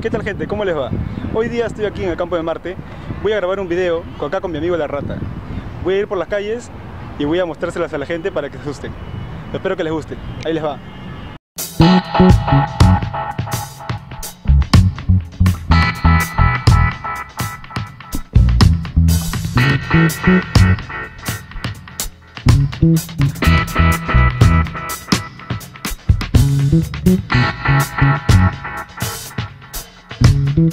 ¿Qué tal gente? ¿Cómo les va? Hoy día estoy aquí en el campo de Marte. Voy a grabar un video acá con mi amigo La Rata. Voy a ir por las calles y voy a mostrárselas a la gente para que se asusten. Espero que les guste. Ahí les va. Thank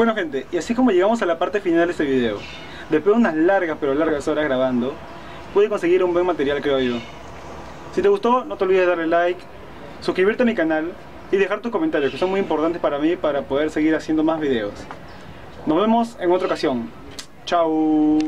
Bueno gente, y así como llegamos a la parte final de este video, después de unas largas pero largas horas grabando, pude conseguir un buen material creo yo. Si te gustó, no te olvides de darle like, suscribirte a mi canal y dejar tus comentarios que son muy importantes para mí para poder seguir haciendo más videos. Nos vemos en otra ocasión. Chao.